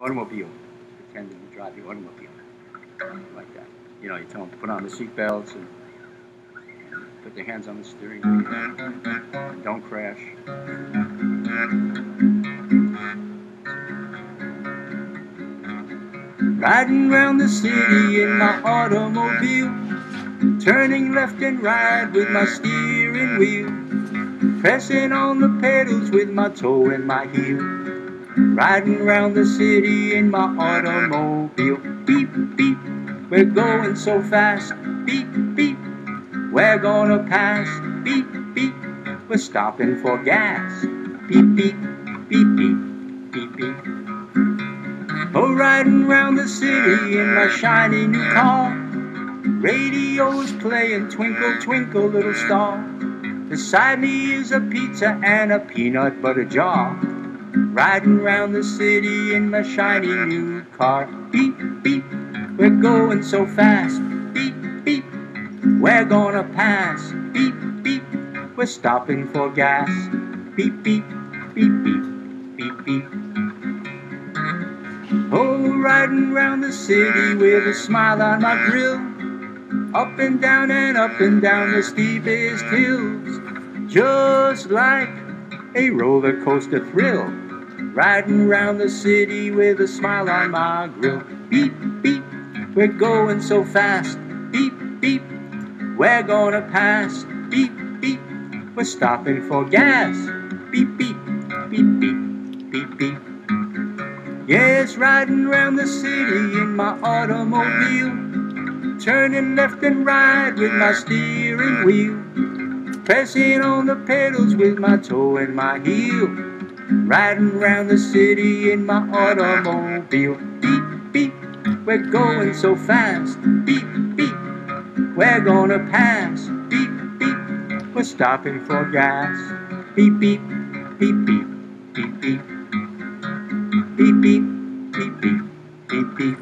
automobile, pretending to drive the automobile, like that. You know, you tell them to put on the seatbelts and put their hands on the steering wheel and don't crash. Riding round the city in my automobile, turning left and right with my steering wheel, pressing on the pedals with my toe and my heel. Riding round the city in my automobile. Beep, beep, we're going so fast. Beep, beep, we're gonna pass. Beep, beep, we're stopping for gas. Beep, beep, beep, beep, beep, beep. Oh, riding round the city in my shiny new car. Radio's playing Twinkle, Twinkle, Little Star. Beside me is a pizza and a peanut butter jar. Riding round the city in my shiny new car. Beep, beep, we're going so fast. Beep, beep, we're gonna pass. Beep, beep, we're stopping for gas. Beep, beep, beep, beep, beep, beep. Oh, riding round the city with a smile on my grill. Up and down and up and down the steepest hills. Just like a roller coaster thrill. Riding round the city with a smile on my grill. Beep, beep, we're going so fast. Beep, beep, we're gonna pass. Beep, beep, we're stopping for gas. Beep, beep, beep, beep, beep, beep. Yes, riding round the city in my automobile. Turning left and right with my steering wheel. Pressing on the pedals with my toe and my heel. Riding around the city in my automobile. Beep, beep, we're going so fast. Beep, beep, we're gonna pass. Beep, beep, we're stopping for gas. Beep, beep, beep, beep, beep, beep. Beep, beep, beep, beep, beep, beep.